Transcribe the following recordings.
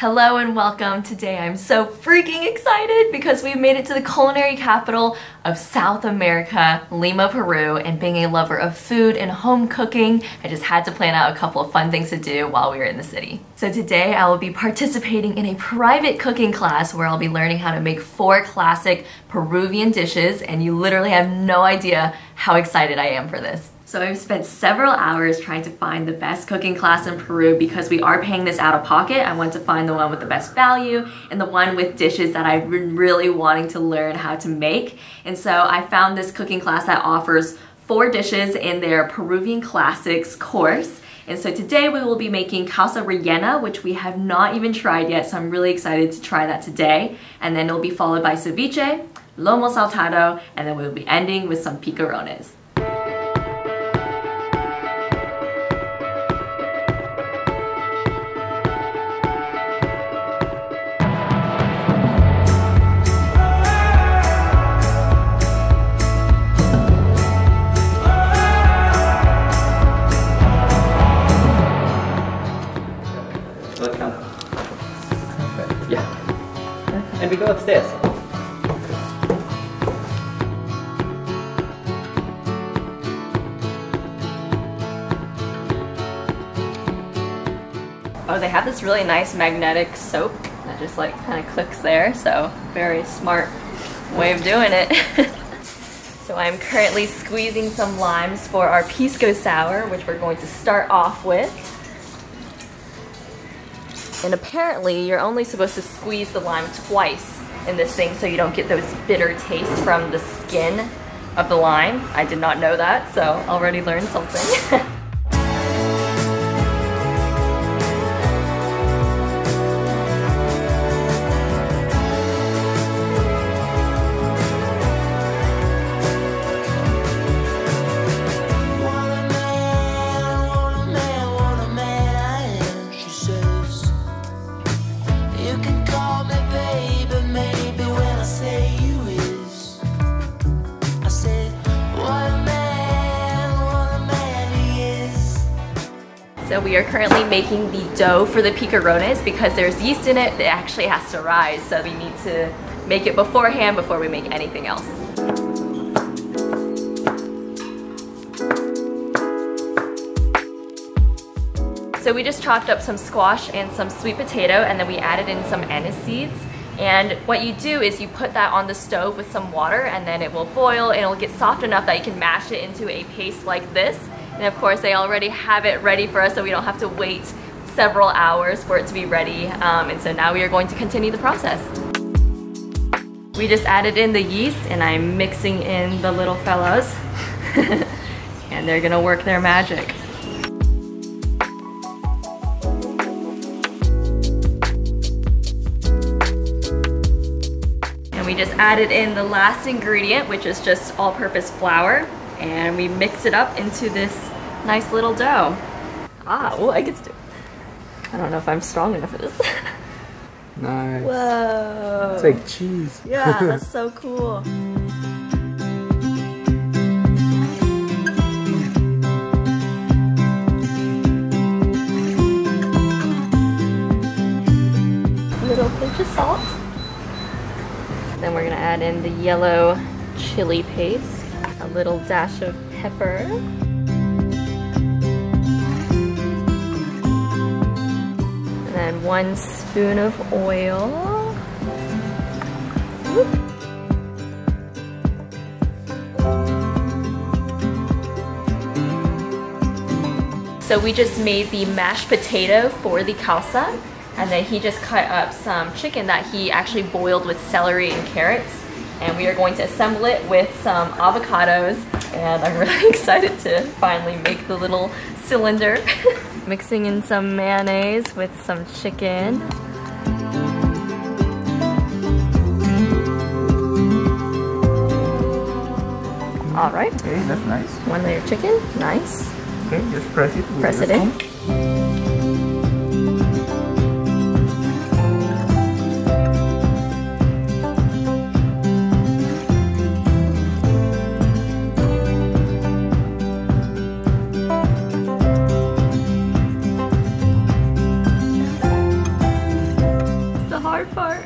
Hello and welcome. Today I'm so freaking excited because we've made it to the culinary capital of South America, Lima, Peru, and being a lover of food and home cooking, I just had to plan out a couple of fun things to do while we were in the city. So today I will be participating in a private cooking class where I'll be learning how to make four classic Peruvian dishes and you literally have no idea how excited I am for this. So I've spent several hours trying to find the best cooking class in Peru because we are paying this out of pocket. I want to find the one with the best value and the one with dishes that I've been really wanting to learn how to make. And so I found this cooking class that offers four dishes in their Peruvian classics course. And so today we will be making causa rellena, which we have not even tried yet, so I'm really excited to try that today. And then it'll be followed by ceviche, lomo saltado, and then we'll be ending with some picarones. Upstairs. Oh, they have this really nice magnetic soap that just like kind of clicks there, so very smart way of doing it. so I'm currently squeezing some limes for our pisco sour, which we're going to start off with. And apparently you're only supposed to squeeze the lime twice in this thing so you don't get those bitter tastes from the skin of the lime. I did not know that, so already learned something. We are currently making the dough for the picarones because there's yeast in it, it actually has to rise. So we need to make it beforehand before we make anything else. So we just chopped up some squash and some sweet potato and then we added in some anise seeds. And what you do is you put that on the stove with some water and then it will boil and it'll get soft enough that you can mash it into a paste like this. And of course they already have it ready for us so we don't have to wait several hours for it to be ready. Um, and so now we are going to continue the process. We just added in the yeast and I'm mixing in the little fellows. and they're gonna work their magic. And we just added in the last ingredient, which is just all-purpose flour and we mix it up into this nice little dough. Ah, oh, I get to do I don't know if I'm strong enough for this. nice. Whoa. It's like cheese. Yeah, that's so cool. Little pinch of salt. Then we're gonna add in the yellow chili paste a little dash of pepper. And one spoon of oil. So we just made the mashed potato for the causa and then he just cut up some chicken that he actually boiled with celery and carrots and we are going to assemble it with some avocados and I'm really excited to finally make the little cylinder. Mixing in some mayonnaise with some chicken. All right. Okay, that's nice. One layer chicken, nice. Okay, just press it. Press it in. Part.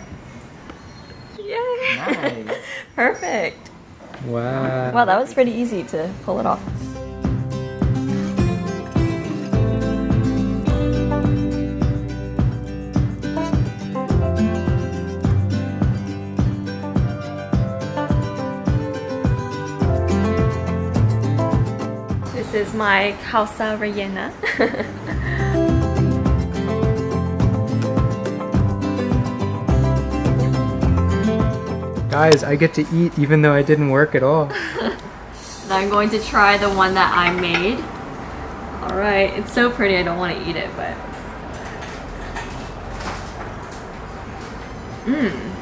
Yay! Nice. Perfect. Wow. Wow, that was pretty easy to pull it off. This is my causa rellena. Guys, I get to eat even though I didn't work at all. I'm going to try the one that I made. All right, it's so pretty. I don't want to eat it, but. Mmm.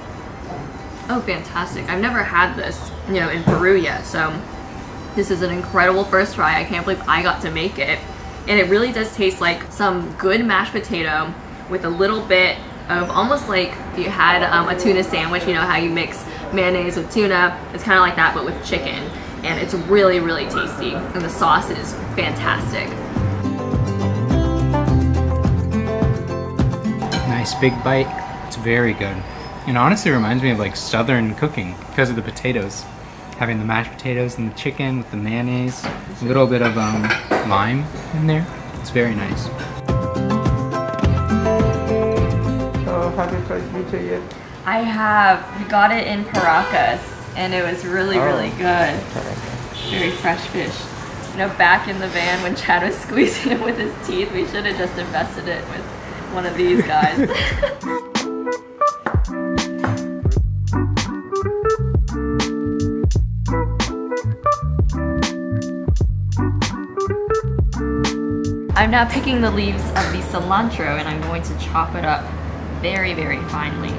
Oh, fantastic. I've never had this, you know, in Peru yet, so this is an incredible first try. I can't believe I got to make it. And it really does taste like some good mashed potato with a little bit of almost like you had um, a tuna sandwich, you know how you mix mayonnaise with tuna. It's kind of like that, but with chicken. And it's really, really tasty. And the sauce is fantastic. Nice big bite. It's very good. And honestly reminds me of like southern cooking because of the potatoes. Having the mashed potatoes and the chicken with the mayonnaise, a little bit of um, lime in there. It's very nice. Oh, have you tried ceviche yet? I have. We got it in Paracas, and it was really, Oh. really good. Very fresh fish. You know, back in the van when Chad was squeezing it with his teeth, we should have just invested it with one of these guys. I'm now picking the leaves of the cilantro and I'm going to chop it up very, very finely.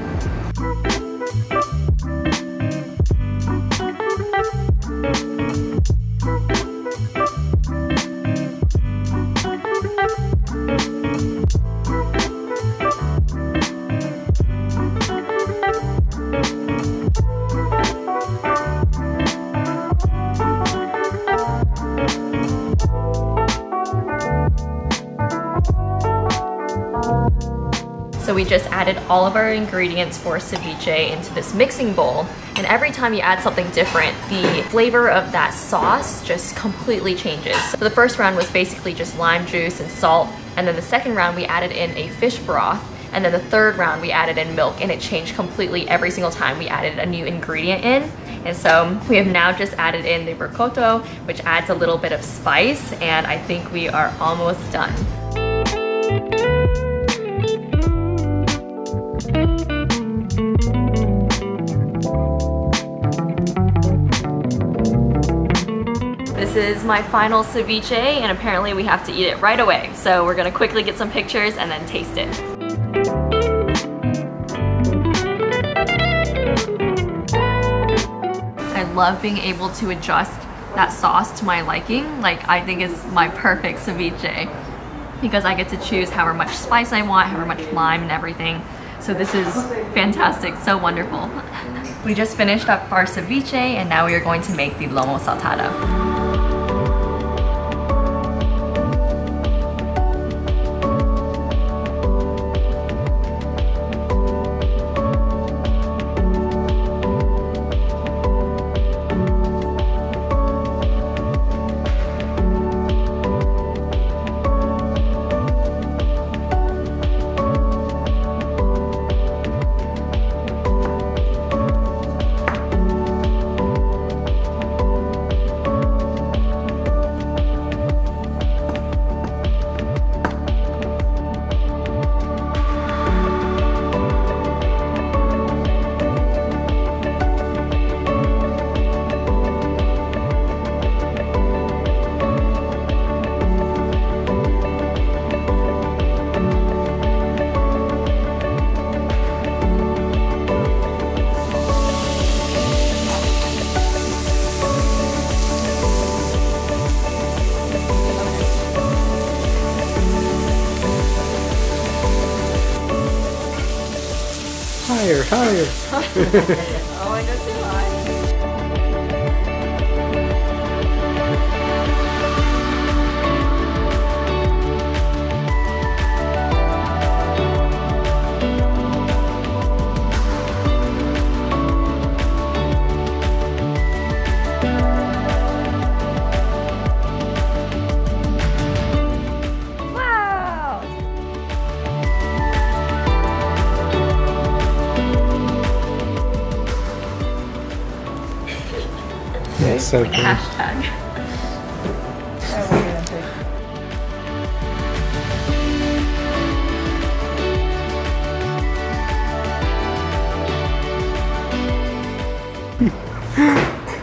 Added all of our ingredients for ceviche into this mixing bowl. And every time you add something different, the flavor of that sauce just completely changes. So the first round was basically just lime juice and salt. And then the second round, we added in a fish broth. And then the third round, we added in milk. And it changed completely every single time we added a new ingredient in. And so we have now just added in the rocoto, which adds a little bit of spice. And I think we are almost done. This is my final ceviche and apparently we have to eat it right away. So we're gonna quickly get some pictures and then taste it. I love being able to adjust that sauce to my liking. Like I think it's my perfect ceviche because I get to choose however much spice I want, however much lime and everything. So this is fantastic, so wonderful. We just finished up our ceviche and now we are going to make the lomo saltado. Higher, so cool. hashtag.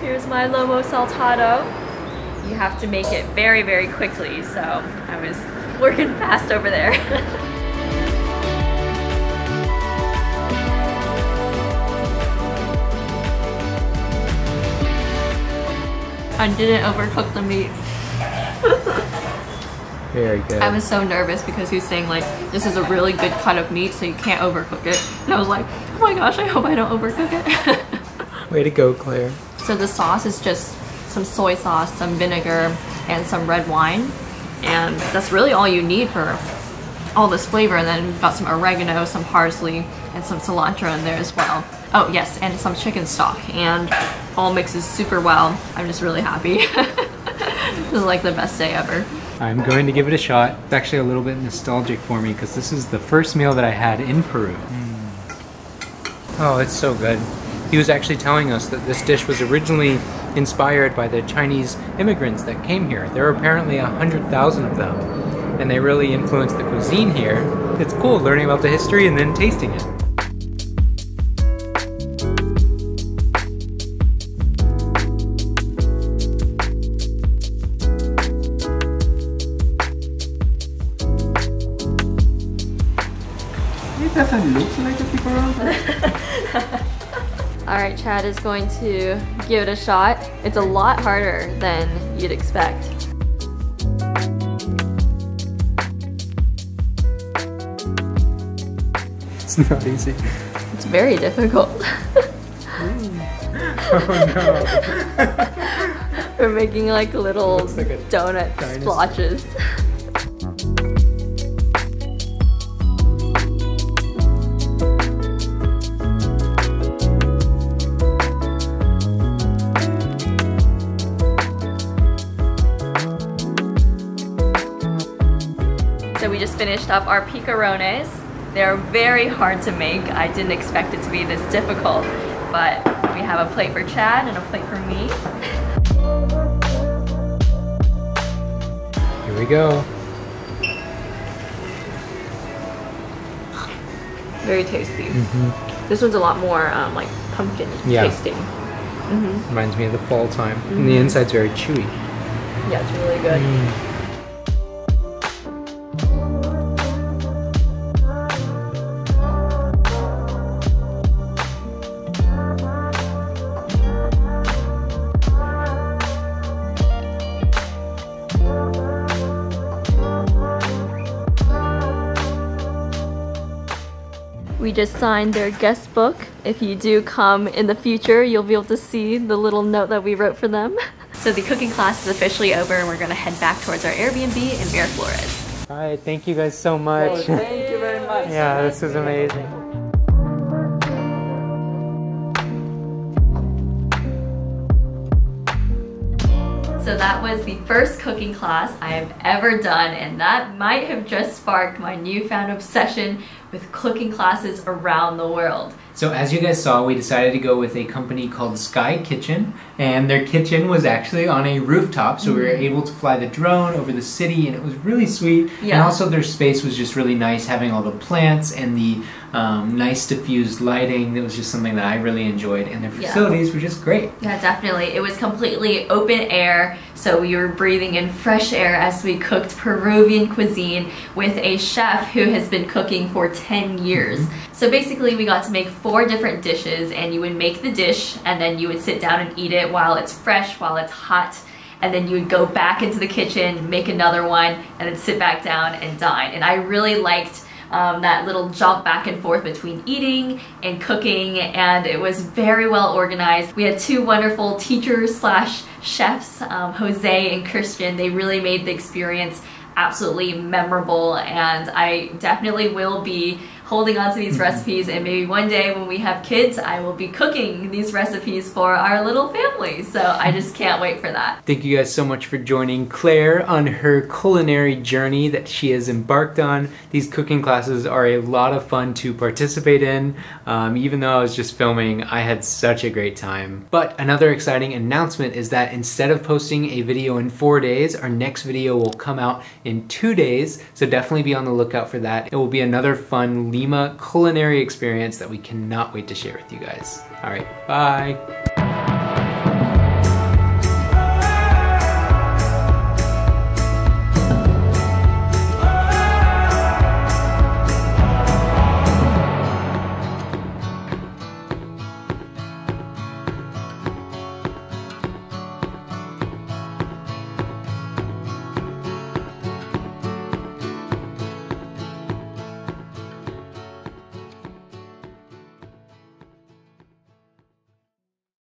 Here's my lomo saltado. You have to make it very, very quickly, so I was working fast over there. I didn't overcook the meat. Very good. I was so nervous because he was saying like this is a really good cut of meat so you can't overcook it. And I was like, oh my gosh, I hope I don't overcook it. Way to go, Claire. so the sauce is just some soy sauce, some vinegar, and some red wine. And that's really all you need for all this flavor. And then we've got some oregano, some parsley, and some cilantro in there as well. Oh yes, and some chicken stock. And all mixes super well. I'm just really happy. this is like the best day ever. I'm going to give it a shot. It's actually a little bit nostalgic for me because this is the first meal that I had in Peru. Hmm. Oh, it's so good. He was actually telling us that this dish was originally inspired by the Chinese immigrants that came here. There were apparently a hundred thousand of them, and they really influenced the cuisine here. It's cool learning about the history and then tasting it. It All right, Chad is going to give it a shot. It's a lot harder than you'd expect. It's not easy. It's very difficult. Oh We're making like little like donut splotches. Finished up our picarones. They're very hard to make. I didn't expect it to be this difficult, but we have a plate for Chad and a plate for me. Here we go. Very tasty. Mm-hmm. This one's a lot more um, like pumpkin Yeah. tasting. Mm-hmm. Reminds me of the fall time. And the mm-hmm. inside's very chewy. Yeah, it's really good. Mm. Just signed their guest book. If you do come in the future, you'll be able to see the little note that we wrote for them. So the cooking class is officially over and we're gonna head back towards our Airbnb in Miraflores. All right, thank you guys so much. Thank you very much. yeah, this is amazing. So that was the first cooking class I have ever done and that might have just sparked my newfound obsession with cooking classes around the world. So as you guys saw, we decided to go with a company called Sky Kitchen, and their kitchen was actually on a rooftop, so we were mm-hmm. able to fly the drone over the city, and it was really sweet. Yeah. And also their space was just really nice, having all the plants and the um, nice diffused lighting. It was just something that I really enjoyed, and their Yeah. facilities were just great. Yeah, definitely. It was completely open air, so we were breathing in fresh air as we cooked Peruvian cuisine with a chef who has been cooking for 10 years. So basically, we got to make four different dishes, and you would make the dish, and then you would sit down and eat it while it's fresh, while it's hot. And then you would go back into the kitchen, make another one, and then sit back down and dine. And I really liked um, that little jump back and forth between eating and cooking and it was very well organized. We had two wonderful teachers slash chefs, um, Jose and Christian. They really made the experience absolutely memorable and I definitely will be holding on to these recipes and maybe one day when we have kids, I will be cooking these recipes for our little family. So I just can't wait for that. Thank you guys so much for joining Claire on her culinary journey that she has embarked on. These cooking classes are a lot of fun to participate in. Um, even though I was just filming, I had such a great time. But another exciting announcement is that instead of posting a video in four days, our next video will come out in two days. So definitely be on the lookout for that. It will be another fun Lima culinary experience that we cannot wait to share with you guys. All right, bye.